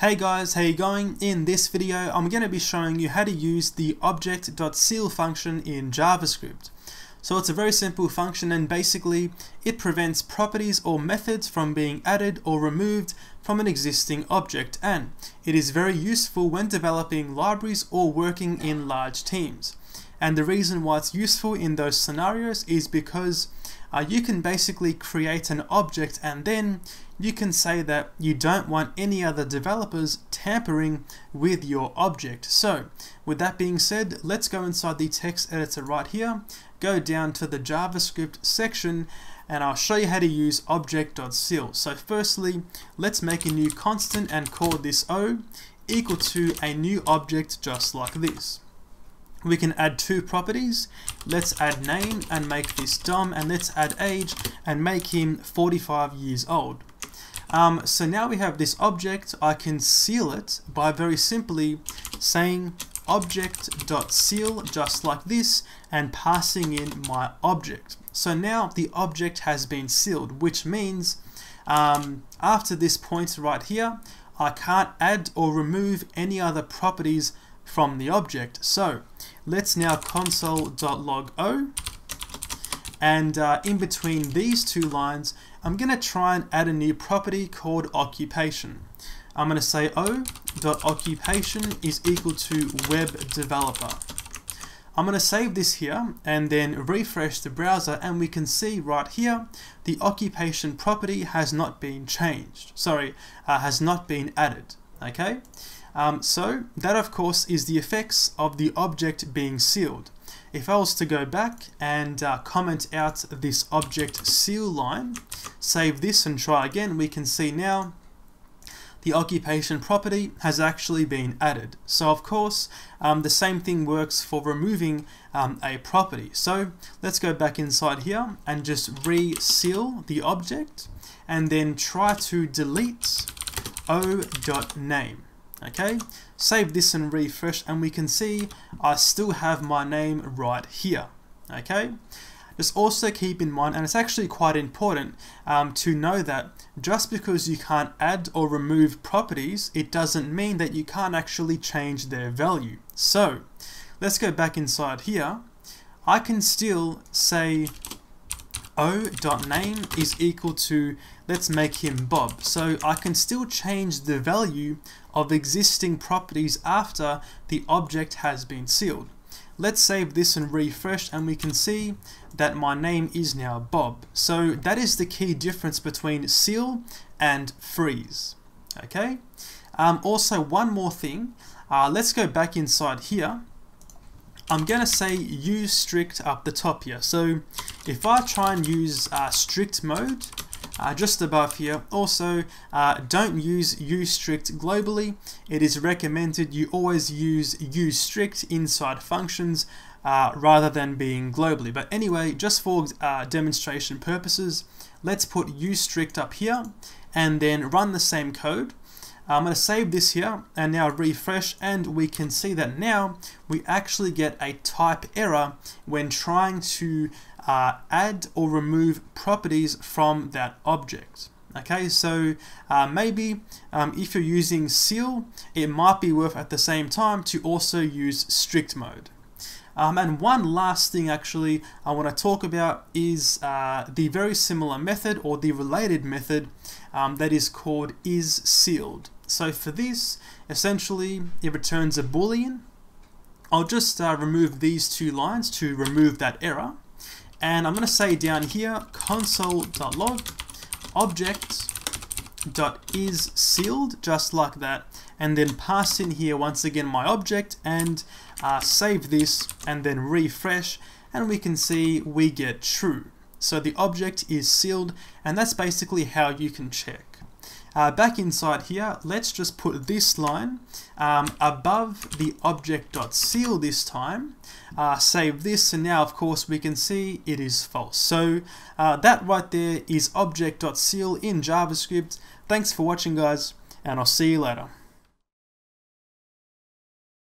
Hey guys, how you going? In this video, I'm going to be showing you how to use the object.seal function in JavaScript. So it's a very simple function and basically it prevents properties or methods from being added or removed from an existing object and it is very useful when developing libraries or working in large teams. And the reason why it's useful in those scenarios is because uh, you can basically create an object and then you can say that you don't want any other developers tampering with your object. So with that being said, let's go inside the text editor right here, go down to the JavaScript section and I'll show you how to use object.seal. So firstly, let's make a new constant and call this O equal to a new object just like this we can add two properties. Let's add name and make this Dom, and let's add age and make him 45 years old. Um, so now we have this object, I can seal it by very simply saying object.seal just like this and passing in my object. So now the object has been sealed, which means um, after this point right here, I can't add or remove any other properties from the object. So let's now console.log o and uh, in between these two lines I'm going to try and add a new property called occupation. I'm going to say o.occupation is equal to web developer. I'm going to save this here and then refresh the browser and we can see right here the occupation property has not been changed. Sorry, uh, has not been added. Okay, um, so that of course is the effects of the object being sealed. If I was to go back and uh, comment out this object seal line, save this and try again, we can see now the occupation property has actually been added. So of course, um, the same thing works for removing um, a property. So let's go back inside here and just reseal the object and then try to delete o.name. Okay, save this and refresh and we can see I still have my name right here. Okay, just also keep in mind, and it's actually quite important um, to know that just because you can't add or remove properties, it doesn't mean that you can't actually change their value. So let's go back inside here. I can still say o.name is equal to, let's make him Bob. So I can still change the value of existing properties after the object has been sealed. Let's save this and refresh and we can see that my name is now Bob. So that is the key difference between seal and freeze. Okay. Um, also one more thing, uh, let's go back inside here I'm going to say use strict up the top here. So if I try and use uh, strict mode, uh, just above here. Also, uh, don't use use strict globally. It is recommended you always use use strict inside functions uh, rather than being globally. But anyway, just for uh, demonstration purposes, let's put use strict up here and then run the same code. I'm going to save this here and now refresh and we can see that now we actually get a type error when trying to uh, add or remove properties from that object. Okay, so uh, maybe um, if you're using seal, it might be worth at the same time to also use strict mode. Um, and one last thing actually I want to talk about is uh, the very similar method or the related method um, that is called is sealed. So for this, essentially, it returns a boolean. I'll just uh, remove these two lines to remove that error. And I'm going to say down here, console.log object.is sealed, just like that. And then pass in here once again my object and uh, save this and then refresh. And we can see we get true. So the object is sealed and that's basically how you can check. Uh, back inside here, let's just put this line um, above the object.seal this time. Uh, save this, and now of course we can see it is false. So uh, that right there is object.seal in JavaScript. Thanks for watching guys, and I'll see you later.